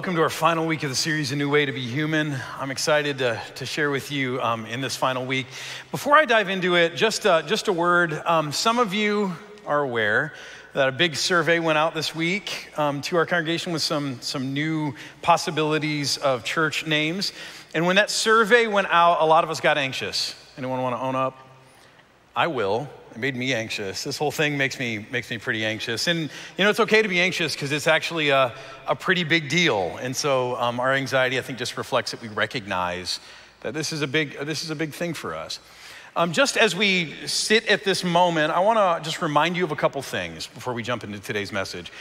Welcome to our final week of the series, A New Way to Be Human. I'm excited to, to share with you um, in this final week. Before I dive into it, just, uh, just a word. Um, some of you are aware that a big survey went out this week um, to our congregation with some, some new possibilities of church names. And when that survey went out, a lot of us got anxious. Anyone want to own up? I will. It made me anxious. This whole thing makes me, makes me pretty anxious. And, you know, it's okay to be anxious because it's actually a, a pretty big deal. And so um, our anxiety, I think, just reflects that we recognize that this is a big, this is a big thing for us. Um, just as we sit at this moment, I want to just remind you of a couple things before we jump into today's message.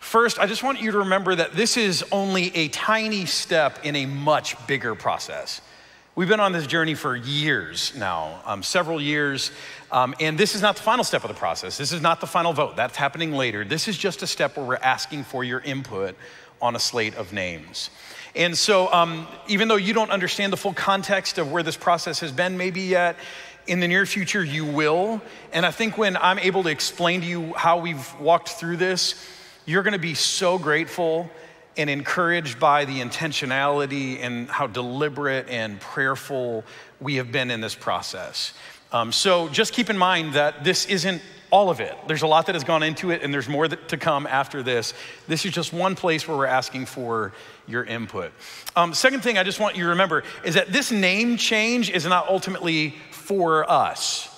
First, I just want you to remember that this is only a tiny step in a much bigger process. We've been on this journey for years now, um, several years, um, and this is not the final step of the process. This is not the final vote. That's happening later. This is just a step where we're asking for your input on a slate of names. And so, um, even though you don't understand the full context of where this process has been, maybe yet, in the near future you will. And I think when I'm able to explain to you how we've walked through this, you're gonna be so grateful and encouraged by the intentionality and how deliberate and prayerful we have been in this process. Um, so just keep in mind that this isn't all of it. There's a lot that has gone into it, and there's more to come after this. This is just one place where we're asking for your input. Um, second thing I just want you to remember is that this name change is not ultimately for us.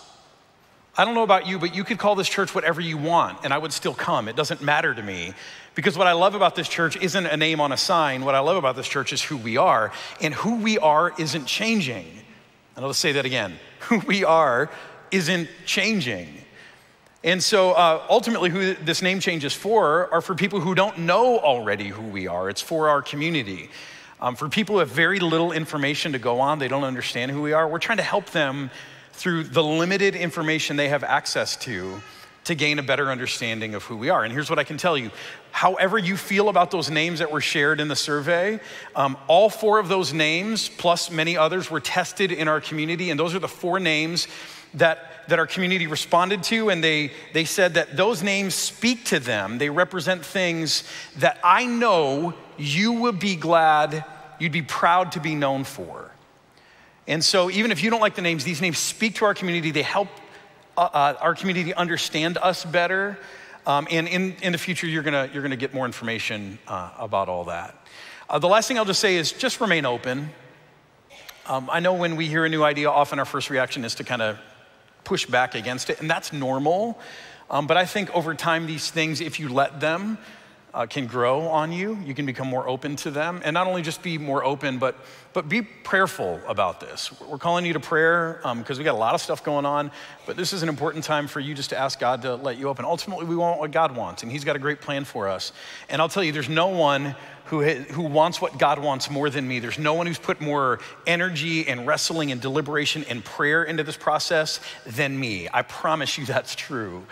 I don't know about you, but you could call this church whatever you want, and I would still come. It doesn't matter to me. Because what I love about this church isn't a name on a sign. What I love about this church is who we are, and who we are isn't changing. And I'll say that again who we are isn't changing. And so uh, ultimately, who this name change is for are for people who don't know already who we are, it's for our community. Um, for people who have very little information to go on, they don't understand who we are, we're trying to help them through the limited information they have access to to gain a better understanding of who we are. And here's what I can tell you however you feel about those names that were shared in the survey, um, all four of those names, plus many others, were tested in our community. And those are the four names that, that our community responded to. And they, they said that those names speak to them, they represent things that I know you would be glad, you'd be proud to be known for. And so, even if you don't like the names, these names speak to our community. They help uh, uh, our community understand us better. Um, and in, in the future, you're gonna, you're gonna get more information uh, about all that. Uh, the last thing I'll just say is just remain open. Um, I know when we hear a new idea, often our first reaction is to kind of push back against it, and that's normal. Um, but I think over time, these things, if you let them, uh, can grow on you. You can become more open to them. And not only just be more open, but, but be prayerful about this. We're calling you to prayer because um, we got a lot of stuff going on, but this is an important time for you just to ask God to let you open. Ultimately, we want what God wants, and He's got a great plan for us. And I'll tell you, there's no one who, who wants what God wants more than me. There's no one who's put more energy and wrestling and deliberation and prayer into this process than me. I promise you that's true.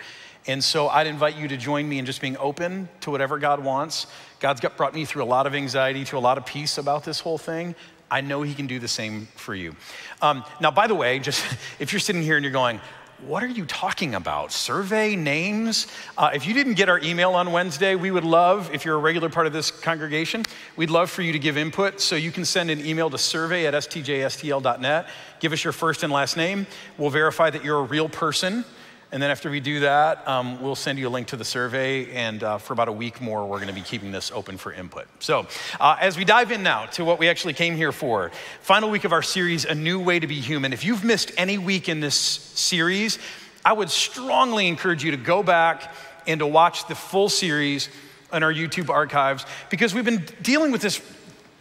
And so I'd invite you to join me in just being open to whatever God wants. God's got, brought me through a lot of anxiety, to a lot of peace about this whole thing. I know He can do the same for you. Um, now, by the way, just if you're sitting here and you're going, what are you talking about? Survey names? Uh, if you didn't get our email on Wednesday, we would love, if you're a regular part of this congregation, we'd love for you to give input. So you can send an email to survey at stjstl.net. Give us your first and last name. We'll verify that you're a real person and then after we do that, um, we'll send you a link to the survey. And uh, for about a week more, we're going to be keeping this open for input. So uh, as we dive in now to what we actually came here for, final week of our series, A New Way to Be Human. If you've missed any week in this series, I would strongly encourage you to go back and to watch the full series on our YouTube archives because we've been dealing with this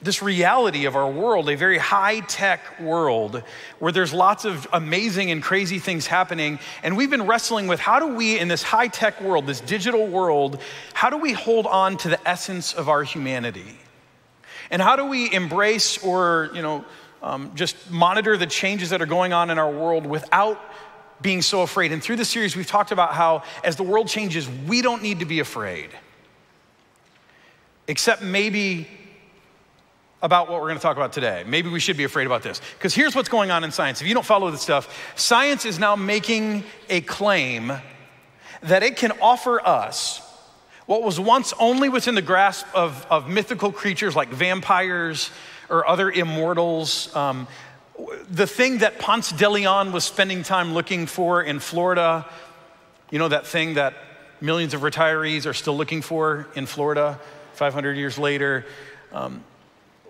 this reality of our world, a very high tech world where there's lots of amazing and crazy things happening. And we've been wrestling with how do we, in this high tech world, this digital world, how do we hold on to the essence of our humanity? And how do we embrace or, you know, um, just monitor the changes that are going on in our world without being so afraid? And through the series, we've talked about how as the world changes, we don't need to be afraid. Except maybe about what we're going to talk about today. Maybe we should be afraid about this. Because here's what's going on in science. If you don't follow this stuff, science is now making a claim that it can offer us What was once only within the grasp of, of mythical creatures like vampires or other immortals, um, the thing that Ponce de Leon was spending time looking for in Florida, you know, that thing that millions of retirees are still looking for in Florida 500 years later. Um,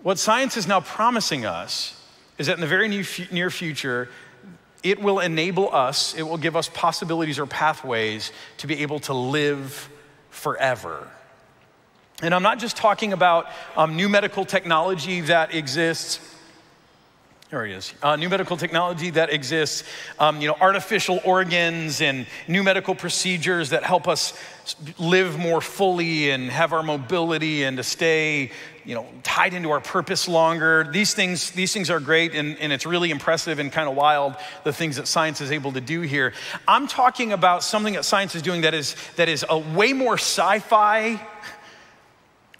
what science is now promising us is that in the very near future, it will enable us, it will give us possibilities or pathways to be able to live forever. And I'm not just talking about um, new medical technology that exists. There he is. Uh, new medical technology that exists, um, you know, artificial organs and new medical procedures that help us live more fully and have our mobility and to stay, you know, tied into our purpose longer. These things, these things are great and, and it's really impressive and kind of wild, the things that science is able to do here. I'm talking about something that science is doing that is, that is a way more sci-fi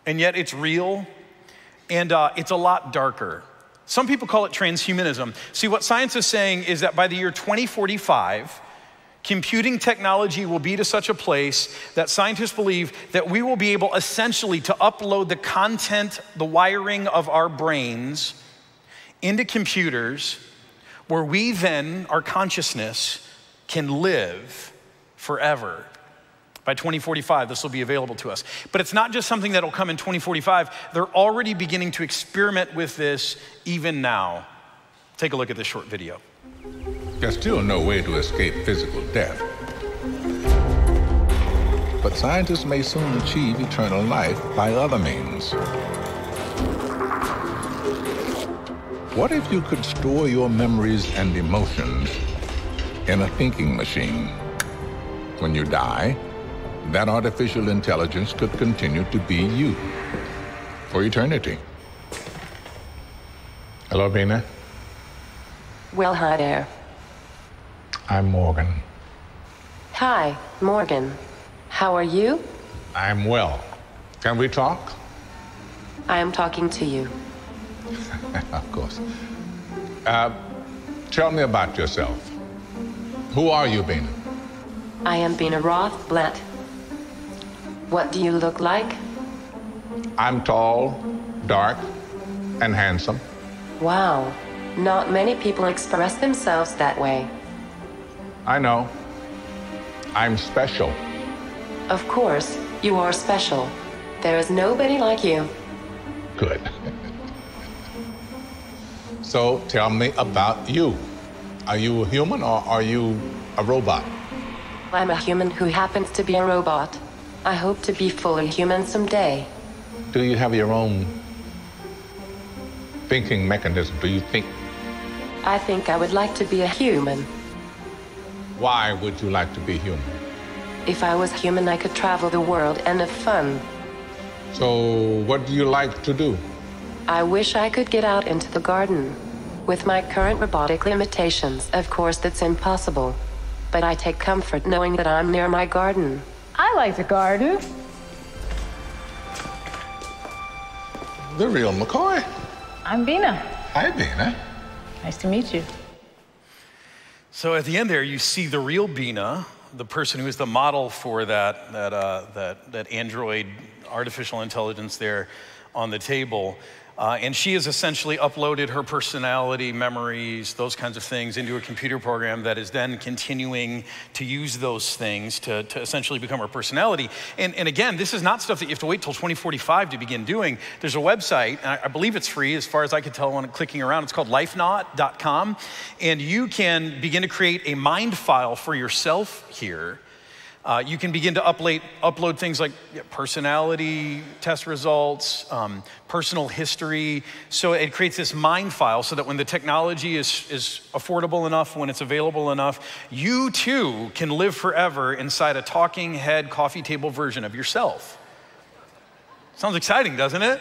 and yet it's real and uh, it's a lot darker. Some people call it transhumanism. See, what science is saying is that by the year 2045, computing technology will be to such a place that scientists believe that we will be able essentially to upload the content, the wiring of our brains into computers where we then, our consciousness, can live forever. By 2045, this will be available to us. But it's not just something that'll come in 2045. They're already beginning to experiment with this even now. Take a look at this short video. There's still no way to escape physical death. But scientists may soon achieve eternal life by other means. What if you could store your memories and emotions in a thinking machine? When you die, that artificial intelligence could continue to be you for eternity. Hello, Bina. Well, hi there. I'm Morgan. Hi, Morgan. How are you? I'm well. Can we talk? I am talking to you. of course. Uh, tell me about yourself. Who are you, Bina? I am Bina Rothblatt. What do you look like? I'm tall, dark, and handsome. Wow. Not many people express themselves that way. I know. I'm special. Of course, you are special. There is nobody like you. Good. so tell me about you. Are you a human or are you a robot? I'm a human who happens to be a robot. I hope to be fully human someday. Do you have your own thinking mechanism? Do you think? I think I would like to be a human. Why would you like to be human? If I was human, I could travel the world and have fun. So, what do you like to do? I wish I could get out into the garden. With my current robotic limitations, of course, that's impossible. But I take comfort knowing that I'm near my garden. I like the garden. The real McCoy. I'm Bina. Hi, Bina. Nice to meet you. So at the end there, you see the real Bina, the person who is the model for that, that, uh, that, that Android artificial intelligence there on the table. Uh, and she has essentially uploaded her personality, memories, those kinds of things into a computer program that is then continuing to use those things to, to essentially become her personality. And, and again, this is not stuff that you have to wait till 2045 to begin doing. There's a website, I, I believe it's free as far as I could tell when clicking around. It's called lifenaut.com. And you can begin to create a mind file for yourself here uh, you can begin to upload, upload things like personality test results, um, personal history. So it creates this mind file so that when the technology is, is affordable enough, when it's available enough, you too can live forever inside a talking head coffee table version of yourself. Sounds exciting, doesn't it?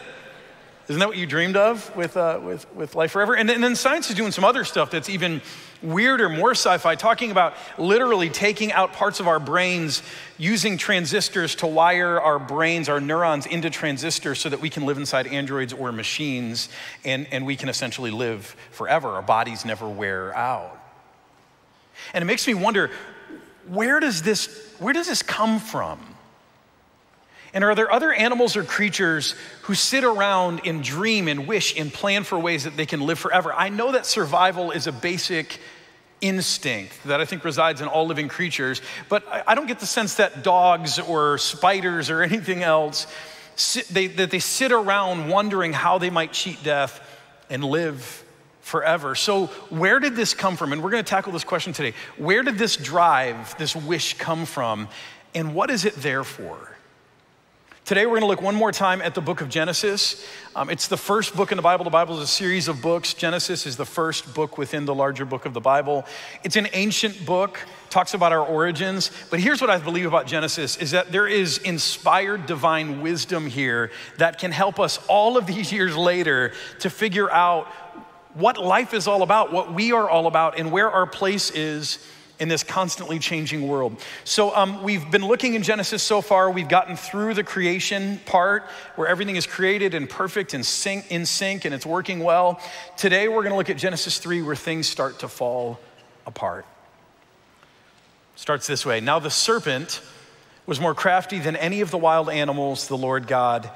Isn't that what you dreamed of with, uh, with, with Life Forever? And, and then science is doing some other stuff that's even weirder, more sci fi, talking about literally taking out parts of our brains, using transistors to wire our brains, our neurons into transistors so that we can live inside androids or machines and, and we can essentially live forever. Our bodies never wear out. And it makes me wonder where does this, where does this come from? And are there other animals or creatures who sit around and dream and wish and plan for ways that they can live forever? I know that survival is a basic instinct that I think resides in all living creatures, but I don't get the sense that dogs or spiders or anything else, they, that they sit around wondering how they might cheat death and live forever. So, where did this come from? And we're going to tackle this question today. Where did this drive, this wish come from, and what is it there for? Today, we're going to look one more time at the book of Genesis. Um, it's the first book in the Bible. The Bible is a series of books. Genesis is the first book within the larger book of the Bible. It's an ancient book, talks about our origins. But here's what I believe about Genesis is that there is inspired divine wisdom here that can help us all of these years later to figure out what life is all about, what we are all about, and where our place is in this constantly changing world. So, um, we've been looking in Genesis so far. We've gotten through the creation part where everything is created and perfect and sync, in sync and it's working well. Today, we're going to look at Genesis 3 where things start to fall apart. Starts this way Now, the serpent was more crafty than any of the wild animals the Lord God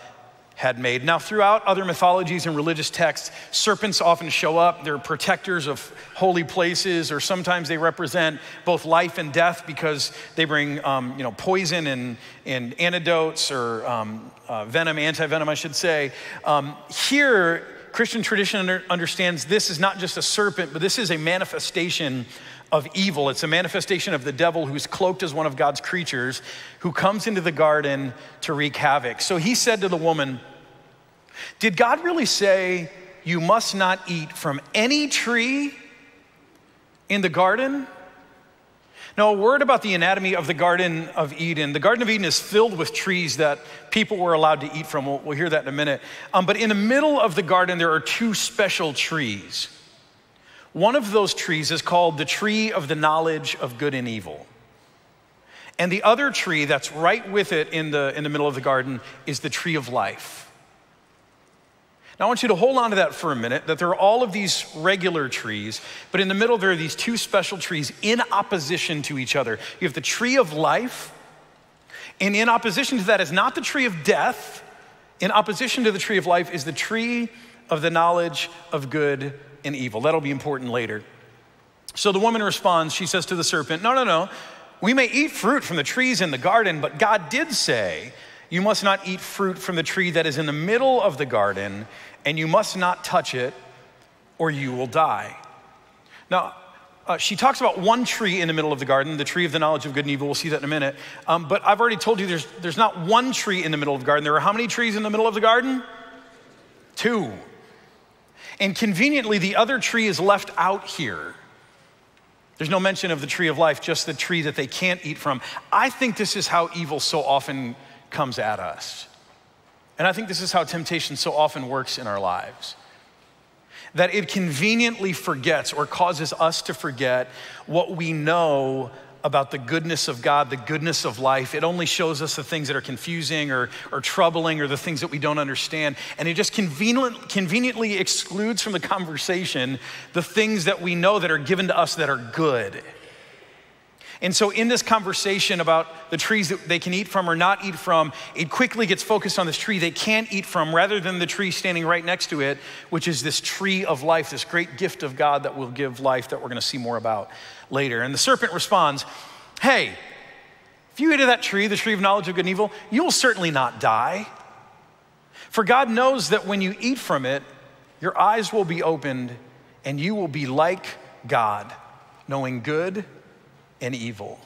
had made. Now, throughout other mythologies and religious texts, serpents often show up. They're protectors of holy places, or sometimes they represent both life and death because they bring, um, you know, poison and, and antidotes or um, uh, venom, anti-venom, I should say. Um, here, Christian tradition under, understands this is not just a serpent, but this is a manifestation of evil. It's a manifestation of the devil who's cloaked as one of God's creatures who comes into the garden to wreak havoc. So he said to the woman, Did God really say you must not eat from any tree in the garden? Now, a word about the anatomy of the Garden of Eden. The Garden of Eden is filled with trees that people were allowed to eat from. We'll, we'll hear that in a minute. Um, but in the middle of the garden, there are two special trees. One of those trees is called the tree of the knowledge of good and evil. And the other tree that's right with it in the, in the middle of the garden is the tree of life. Now, I want you to hold on to that for a minute that there are all of these regular trees, but in the middle, there are these two special trees in opposition to each other. You have the tree of life, and in opposition to that is not the tree of death. In opposition to the tree of life is the tree of the knowledge of good and evil. That'll be important later. So the woman responds, she says to the serpent, No, no, no. We may eat fruit from the trees in the garden, but God did say, You must not eat fruit from the tree that is in the middle of the garden, and you must not touch it, or you will die. Now, uh, she talks about one tree in the middle of the garden, the tree of the knowledge of good and evil. We'll see that in a minute. Um, but I've already told you there's, there's not one tree in the middle of the garden. There are how many trees in the middle of the garden? Two. And conveniently, the other tree is left out here. There's no mention of the tree of life, just the tree that they can't eat from. I think this is how evil so often comes at us. And I think this is how temptation so often works in our lives. That it conveniently forgets or causes us to forget what we know about the goodness of God, the goodness of life. It only shows us the things that are confusing or, or troubling or the things that we don't understand. And it just convenient, conveniently excludes from the conversation the things that we know that are given to us that are good. And so, in this conversation about the trees that they can eat from or not eat from, it quickly gets focused on this tree they can't eat from rather than the tree standing right next to it, which is this tree of life, this great gift of God that will give life that we're going to see more about later. And the serpent responds, Hey, if you eat of that tree, the tree of knowledge of good and evil, you will certainly not die. For God knows that when you eat from it, your eyes will be opened and you will be like God, knowing good and evil.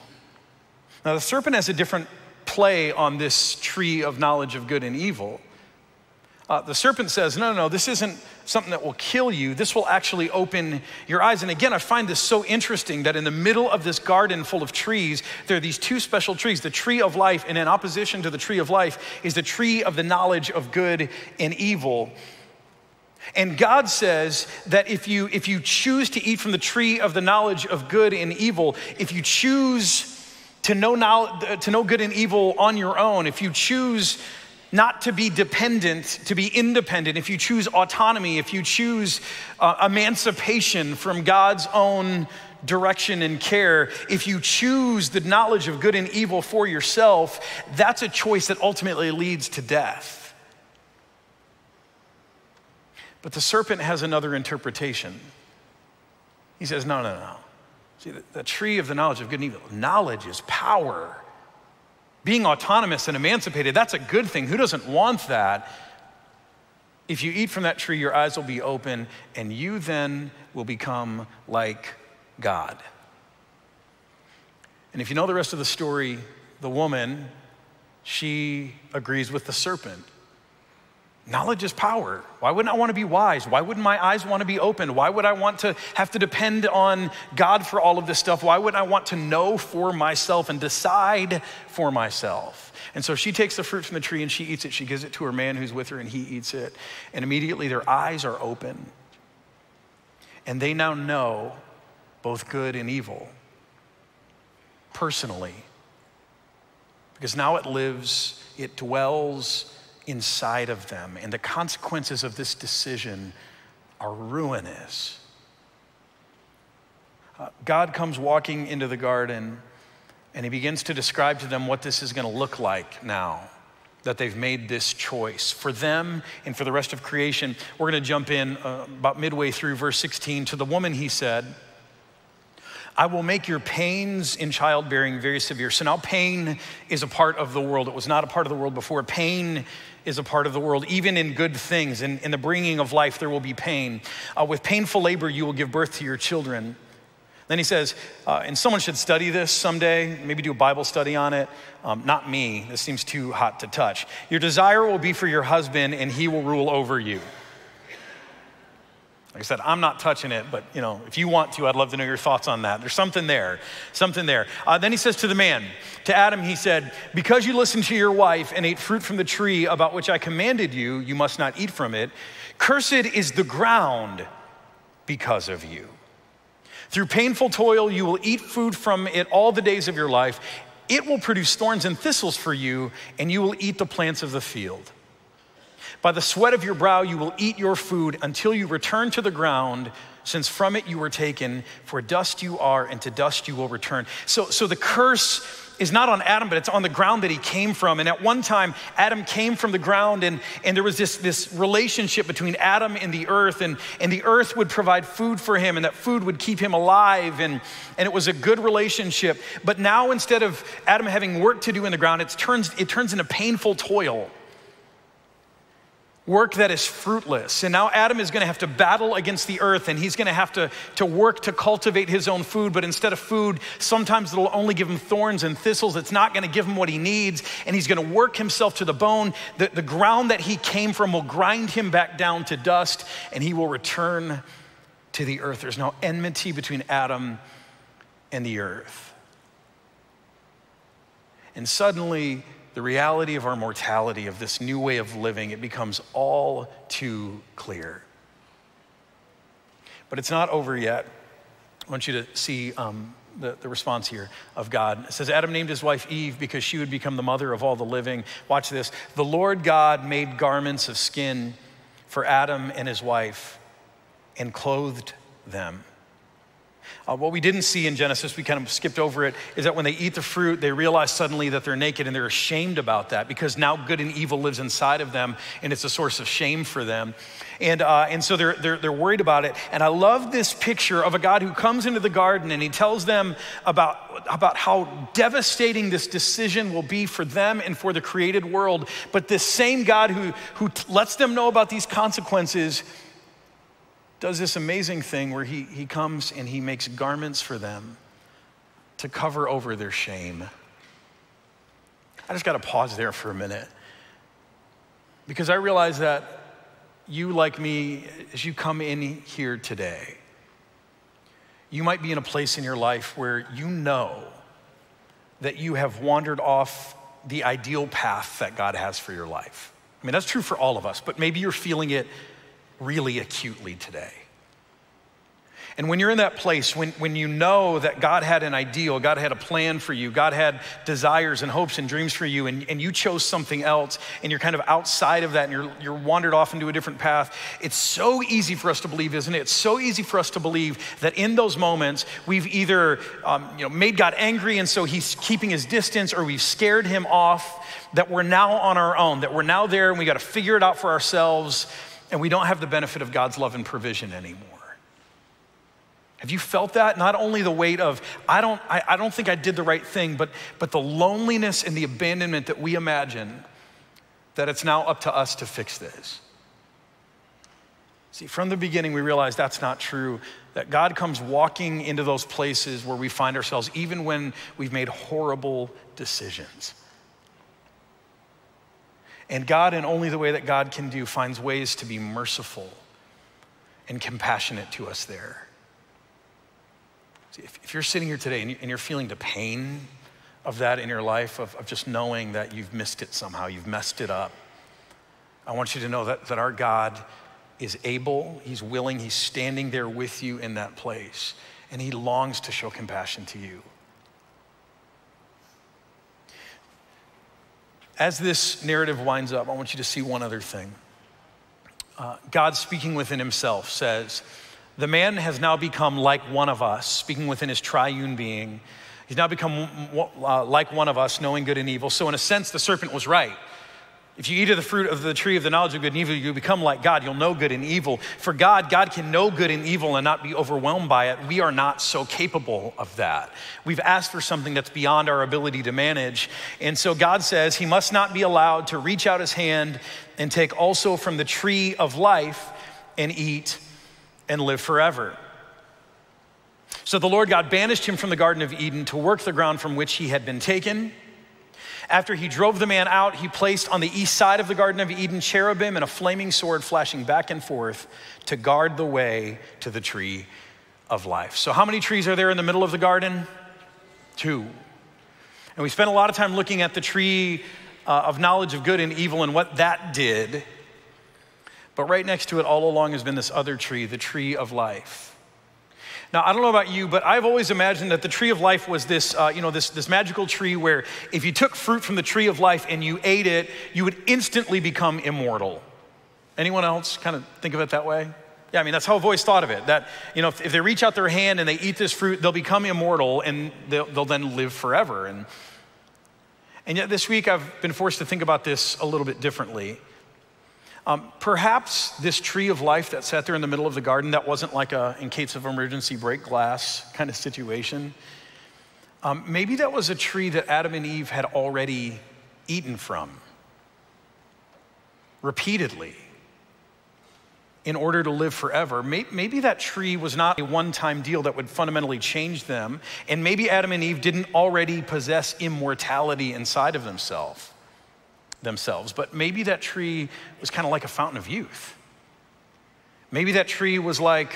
Now, the serpent has a different play on this tree of knowledge of good and evil. Uh, the serpent says, No, no, no, this isn't something that will kill you. This will actually open your eyes. And again, I find this so interesting that in the middle of this garden full of trees, there are these two special trees the tree of life, and in opposition to the tree of life is the tree of the knowledge of good and evil. And God says that if you, if you choose to eat from the tree of the knowledge of good and evil, if you choose to know, now, to know good and evil on your own, if you choose not to be dependent, to be independent, if you choose autonomy, if you choose uh, emancipation from God's own direction and care. If you choose the knowledge of good and evil for yourself, that's a choice that ultimately leads to death. But the serpent has another interpretation. He says, No, no, no. See, the, the tree of the knowledge of good and evil, knowledge is power. Being autonomous and emancipated, that's a good thing. Who doesn't want that? If you eat from that tree, your eyes will be open, and you then will become like God. And if you know the rest of the story, the woman, she agrees with the serpent. Knowledge is power. Why wouldn't I want to be wise? Why wouldn't my eyes want to be open? Why would I want to have to depend on God for all of this stuff? Why wouldn't I want to know for myself and decide for myself? And so she takes the fruit from the tree and she eats it. She gives it to her man who's with her and he eats it. And immediately their eyes are open. And they now know both good and evil personally. Because now it lives, it dwells inside of them, and the consequences of this decision are ruinous. Uh, God comes walking into the garden and he begins to describe to them what this is going to look like now that they've made this choice. For them and for the rest of creation, we're going to jump in uh, about midway through verse 16. To the woman, he said, I will make your pains in childbearing very severe. So now pain is a part of the world. It was not a part of the world before. Pain is a part of the world. Even in good things, in, in the bringing of life, there will be pain. Uh, with painful labor, you will give birth to your children. Then he says, uh, and someone should study this someday, maybe do a Bible study on it. Um, not me, this seems too hot to touch. Your desire will be for your husband, and he will rule over you. Like I said, I'm not touching it, but you know, if you want to, I'd love to know your thoughts on that. There's something there, something there. Uh, then he says to the man, to Adam, he said, Because you listened to your wife and ate fruit from the tree about which I commanded you, you must not eat from it. Cursed is the ground because of you. Through painful toil, you will eat food from it all the days of your life. It will produce thorns and thistles for you, and you will eat the plants of the field. By the sweat of your brow you will eat your food until you return to the ground, since from it you were taken, for dust you are, and to dust you will return. So, so the curse is not on Adam, but it's on the ground that he came from. And at one time, Adam came from the ground, and, and there was this, this relationship between Adam and the earth, and, and the earth would provide food for him, and that food would keep him alive, and, and it was a good relationship. But now, instead of Adam having work to do in the ground, it turns, it turns into painful toil work that is fruitless. And now Adam is going to have to battle against the earth and he's going to have to, to work to cultivate his own food. But instead of food, sometimes it'll only give him thorns and thistles. It's not going to give him what he needs. And he's going to work himself to the bone. The, the ground that he came from will grind him back down to dust and he will return to the earth. There's no enmity between Adam and the earth. And suddenly, the reality of our mortality, of this new way of living, it becomes all too clear. But it's not over yet. I want you to see um, the, the response here of God. It says, Adam named his wife Eve because she would become the mother of all the living. Watch this. The Lord God made garments of skin for Adam and his wife and clothed them. Uh, what we didn't see in Genesis, we kind of skipped over it, is that when they eat the fruit, they realize suddenly that they're naked and they're ashamed about that because now good and evil lives inside of them and it's a source of shame for them. And, uh, and so they're, they're, they're worried about it. And I love this picture of a God who comes into the garden and he tells them about, about how devastating this decision will be for them and for the created world. But this same God who, who lets them know about these consequences does this amazing thing where he, he comes and he makes garments for them to cover over their shame. I just got to pause there for a minute because I realize that you, like me, as you come in here today, you might be in a place in your life where you know that you have wandered off the ideal path that God has for your life. I mean, that's true for all of us, but maybe you're feeling it really acutely today. And when you're in that place, when, when you know that God had an ideal, God had a plan for you, God had desires and hopes and dreams for you, and, and you chose something else, and you're kind of outside of that, and you're, you're wandered off into a different path, it's so easy for us to believe, isn't it? It's so easy for us to believe that in those moments, we've either um, you know, made God angry, and so he's keeping his distance, or we've scared him off, that we're now on our own, that we're now there, and we got to figure it out for ourselves, and we don't have the benefit of God's love and provision anymore. Have you felt that? Not only the weight of, I don't, I, I, don't think I did the right thing, but, but the loneliness and the abandonment that we imagine that it's now up to us to fix this. See, from the beginning, we realized that's not true. That God comes walking into those places where we find ourselves, even when we've made horrible decisions. And God, in only the way that God can do, finds ways to be merciful and compassionate to us there. If, if you're sitting here today and you're feeling the pain of that in your life, of, of just knowing that you've missed it somehow, you've messed it up, I want you to know that, that our God is able, He's willing, He's standing there with you in that place, and He longs to show compassion to you. As this narrative winds up, I want you to see one other thing. Uh, God speaking within Himself says, the man has now become like one of us, speaking within his triune being. He's now become uh, like one of us, knowing good and evil. So, in a sense, the serpent was right. If you eat of the fruit of the tree of the knowledge of good and evil, you become like God. You'll know good and evil. For God, God can know good and evil and not be overwhelmed by it. We are not so capable of that. We've asked for something that's beyond our ability to manage. And so God says he must not be allowed to reach out his hand and take also from the tree of life and eat and live forever. So the Lord God banished him from the Garden of Eden to work the ground from which he had been taken. After he drove the man out, he placed on the east side of the Garden of Eden cherubim and a flaming sword flashing back and forth to guard the way to the tree of life. So, how many trees are there in the middle of the garden? Two. And we spent a lot of time looking at the tree uh, of knowledge of good and evil and what that did. But right next to it, all along, has been this other tree, the tree of life. Now, I don't know about you, but I've always imagined that the tree of life was this, uh, you know, this, this magical tree where if you took fruit from the tree of life and you ate it, you would instantly become immortal. Anyone else kind of think of it that way? Yeah, I mean, that's how I've always thought of it. That, you know, if, if they reach out their hand and they eat this fruit, they'll become immortal and they'll, they'll then live forever. And, and yet this week I've been forced to think about this a little bit differently. Um, perhaps this tree of life that sat there in the middle of the garden, that wasn't like a, in case of emergency, break glass kind of situation. Um, maybe that was a tree that Adam and Eve had already eaten from repeatedly in order to live forever. Maybe that tree was not a one time deal that would fundamentally change them. And maybe Adam and Eve didn't already possess immortality inside of themselves themselves, but maybe that tree was kind of like a fountain of youth. Maybe that tree was like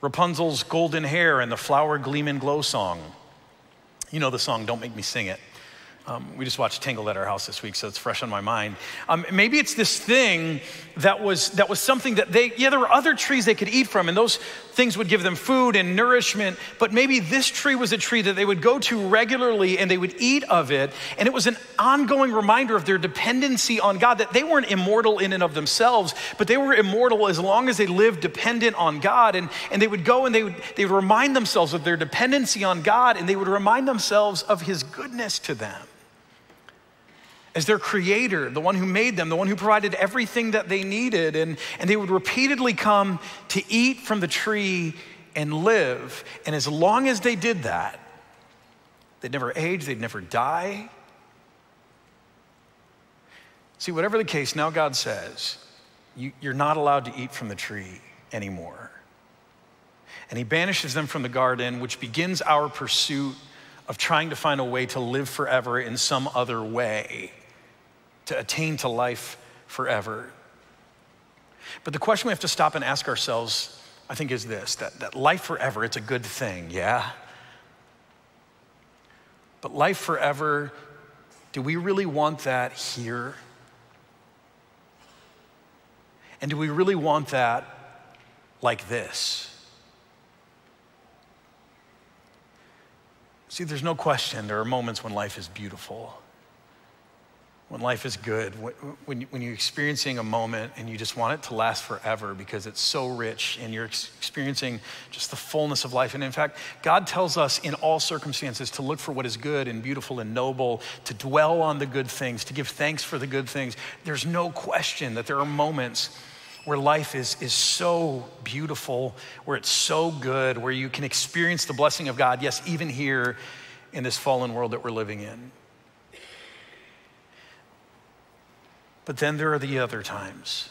Rapunzel's golden hair and the flower gleam and glow song. You know the song, Don't Make Me Sing It. Um, we just watched Tangled at our house this week, so it's fresh on my mind. Um, maybe it's this thing that was, that was something that they, yeah, there were other trees they could eat from, and those things would give them food and nourishment, but maybe this tree was a tree that they would go to regularly and they would eat of it, and it was an ongoing reminder of their dependency on God, that they weren't immortal in and of themselves, but they were immortal as long as they lived dependent on God, and, and they would go and they would, they would remind themselves of their dependency on God, and they would remind themselves of His goodness to them as their creator, the one who made them, the one who provided everything that they needed. And, and they would repeatedly come to eat from the tree and live. And as long as they did that, they'd never age, they'd never die. See, whatever the case, now God says, you, you're not allowed to eat from the tree anymore. And He banishes them from the garden, which begins our pursuit of trying to find a way to live forever in some other way to attain to life forever. But the question we have to stop and ask ourselves, I think, is this that, that life forever, it's a good thing, yeah? But life forever, do we really want that here? And do we really want that like this? See, there's no question there are moments when life is beautiful when life is good, when, when you're experiencing a moment and you just want it to last forever because it's so rich and you're experiencing just the fullness of life. And in fact, God tells us in all circumstances to look for what is good and beautiful and noble, to dwell on the good things, to give thanks for the good things. There's no question that there are moments where life is, is so beautiful, where it's so good, where you can experience the blessing of God, yes, even here in this fallen world that we're living in. But then there are the other times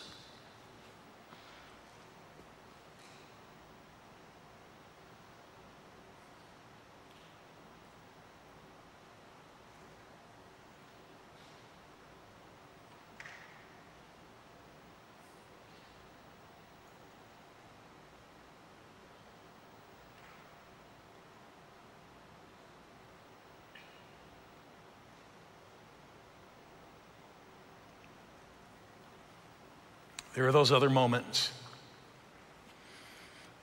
There are those other moments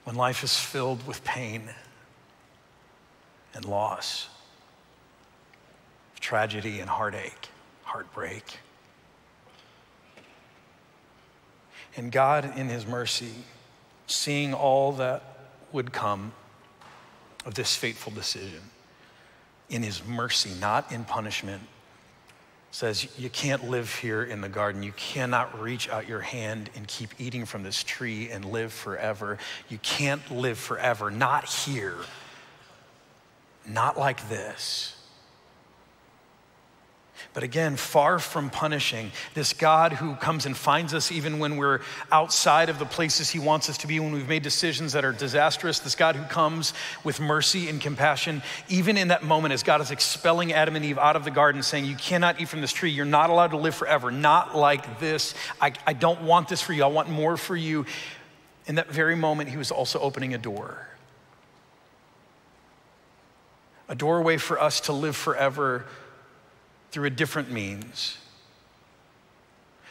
when life is filled with pain and loss, tragedy and heartache, heartbreak. And God, in His mercy, seeing all that would come of this fateful decision, in His mercy, not in punishment, says, You can't live here in the garden. You cannot reach out your hand and keep eating from this tree and live forever. You can't live forever. Not here. Not like this. But again, far from punishing, this God who comes and finds us even when we're outside of the places He wants us to be, when we've made decisions that are disastrous, this God who comes with mercy and compassion, even in that moment as God is expelling Adam and Eve out of the garden, saying, You cannot eat from this tree, you're not allowed to live forever, not like this. I, I don't want this for you, I want more for you. In that very moment, He was also opening a door. A doorway for us to live forever through a different means.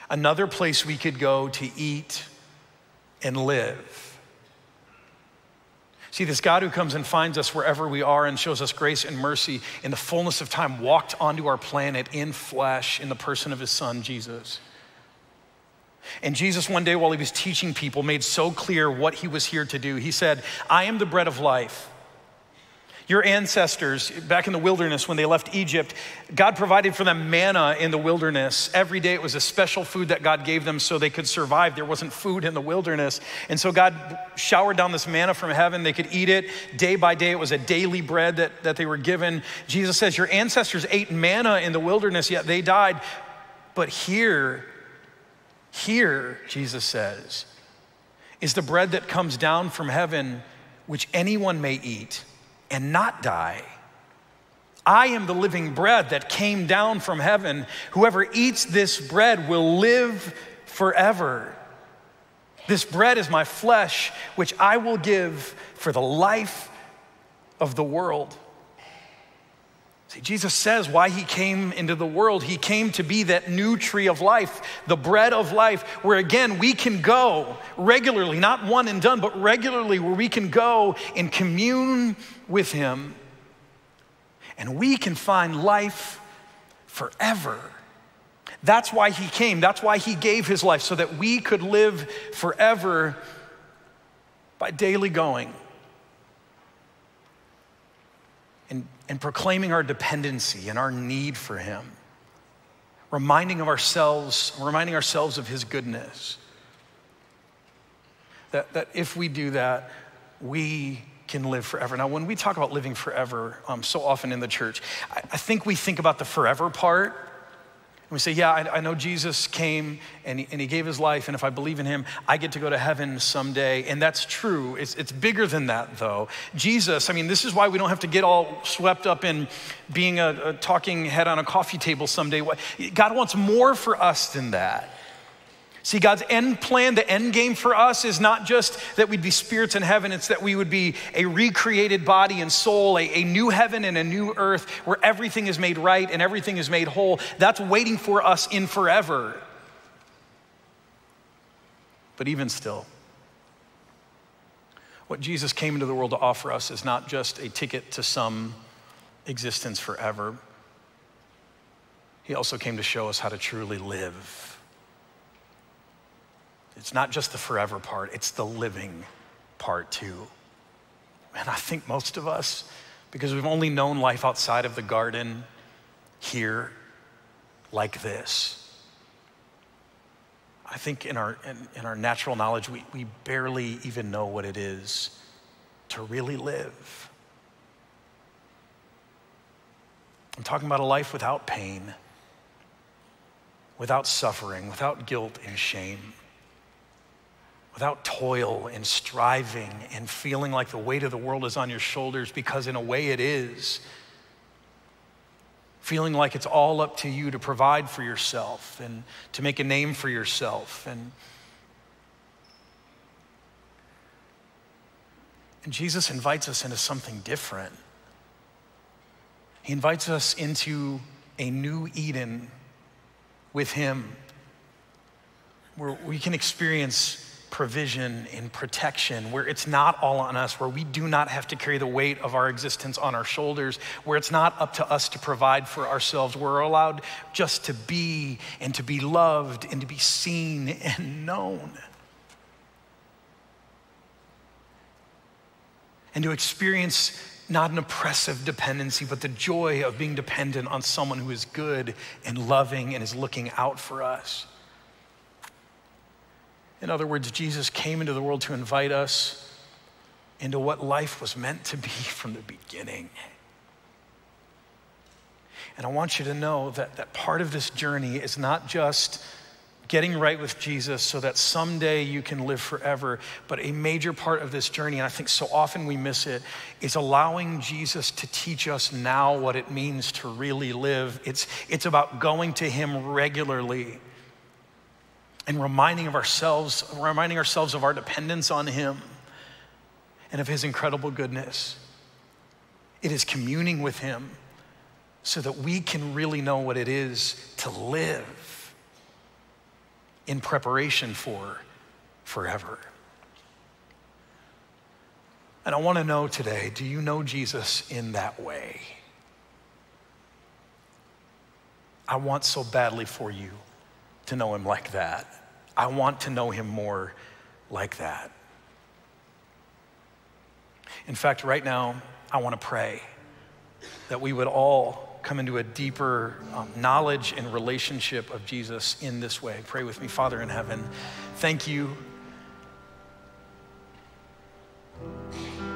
Another place we could go to eat and live. See, this God who comes and finds us wherever we are and shows us grace and mercy in the fullness of time walked onto our planet in flesh in the person of his son, Jesus. And Jesus, one day while he was teaching people, made so clear what he was here to do. He said, I am the bread of life. Your ancestors, back in the wilderness when they left Egypt, God provided for them manna in the wilderness. Every day it was a special food that God gave them so they could survive. There wasn't food in the wilderness. And so God showered down this manna from heaven. They could eat it day by day. It was a daily bread that, that they were given. Jesus says, Your ancestors ate manna in the wilderness, yet they died. But here, here, Jesus says, is the bread that comes down from heaven, which anyone may eat and not die. I am the living bread that came down from heaven. Whoever eats this bread will live forever. This bread is my flesh, which I will give for the life of the world. See, Jesus says why he came into the world. He came to be that new tree of life, the bread of life, where again we can go regularly, not one and done, but regularly, where we can go and commune with him and we can find life forever. That's why he came. That's why he gave his life, so that we could live forever by daily going and, and proclaiming our dependency and our need for Him, reminding of ourselves, reminding ourselves of His goodness. That, that if we do that, we can live forever. Now, when we talk about living forever, um, so often in the church, I, I think we think about the forever part and we say, Yeah, I, I know Jesus came and he, and he, gave his life, and if I believe in him, I get to go to heaven someday. And that's true. It's, it's bigger than that, though. Jesus, I mean, this is why we don't have to get all swept up in being a, a talking head on a coffee table someday. God wants more for us than that. See, God's end plan, the end game for us is not just that we'd be spirits in heaven, it's that we would be a recreated body and soul, a, a, new heaven and a new earth where everything is made right and everything is made whole. That's waiting for us in forever. But even still, what Jesus came into the world to offer us is not just a ticket to some existence forever. He also came to show us how to truly live. It's not just the forever part, it's the living part too. And I think most of us, because we've only known life outside of the garden here like this, I think in our, in, in our natural knowledge, we, we barely even know what it is to really live. I'm talking about a life without pain, without suffering, without guilt and shame, without toil and striving and feeling like the weight of the world is on your shoulders, because in a way it is. Feeling like it's all up to you to provide for yourself and to make a name for yourself. And, and Jesus invites us into something different. He invites us into a new Eden with Him, where we can experience provision and protection, where it's not all on us, where we do not have to carry the weight of our existence on our shoulders, where it's not up to us to provide for ourselves. We're allowed just to be and to be loved and to be seen and known. And to experience not an oppressive dependency, but the joy of being dependent on someone who is good and loving and is looking out for us. In other words, Jesus came into the world to invite us into what life was meant to be from the beginning. And I want you to know that, that part of this journey is not just getting right with Jesus so that someday you can live forever. But a major part of this journey, and I think so often we miss it, is allowing Jesus to teach us now what it means to really live. It's, it's about going to Him regularly and reminding of ourselves, reminding ourselves of our dependence on Him and of His incredible goodness. It is communing with Him so that we can really know what it is to live in preparation for forever. And I want to know today do you know Jesus in that way? I want so badly for you to know him like that. I want to know him more like that. In fact, right now, I want to pray that we would all come into a deeper um, knowledge and relationship of Jesus in this way. Pray with me, Father in heaven. Thank you.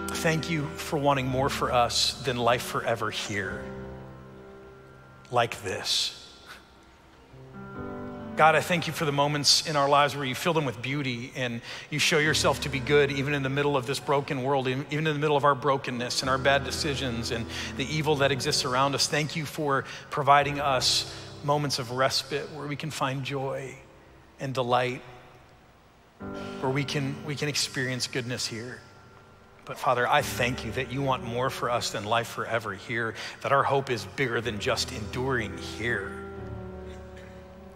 Thank you for wanting more for us than life forever here, like this. God, I thank you for the moments in our lives where you fill them with beauty and you show yourself to be good even in the middle of this broken world, even in the middle of our brokenness and our bad decisions and the evil that exists around us. Thank you for providing us moments of respite where we can find joy and delight, where we can, we can experience goodness here. But Father, I thank you that you want more for us than life forever here, that our hope is bigger than just enduring here.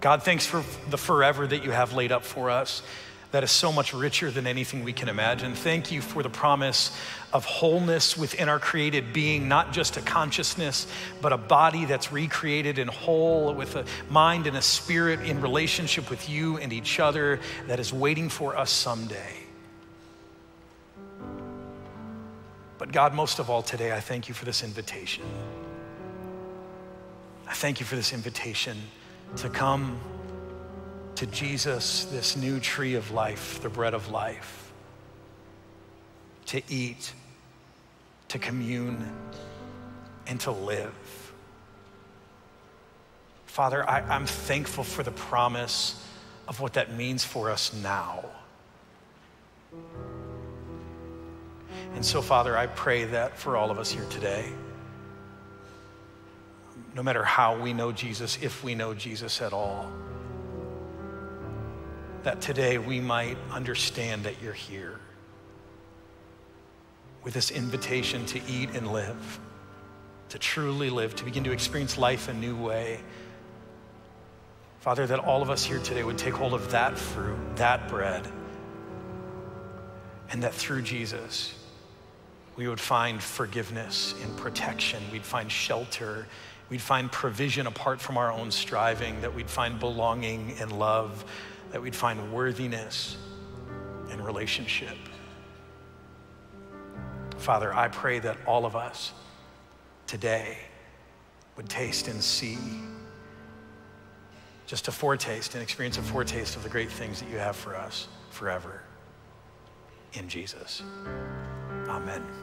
God, thanks for the forever that you have laid up for us that is so much richer than anything we can imagine. Thank you for the promise of wholeness within our created being, not just a consciousness, but a body that's recreated and whole with a mind and a spirit in relationship with you and each other that is waiting for us someday. But God, most of all today, I thank you for this invitation. I thank you for this invitation to come to Jesus, this new tree of life, the bread of life, to eat, to commune, and to live. Father, I, am thankful for the promise of what that means for us now. And so, Father, I pray that for all of us here today no matter how we know Jesus, if we know Jesus at all. That today we might understand that you're here with this invitation to eat and live, to truly live, to begin to experience life a new way. Father, that all of us here today would take hold of that fruit, that bread, and that through Jesus, we would find forgiveness and protection. We'd find shelter. We'd find provision apart from our own striving, that we'd find belonging and love, that we'd find worthiness and relationship. Father, I pray that all of us today would taste and see just a foretaste and experience a foretaste of the great things that you have for us forever in Jesus. Amen.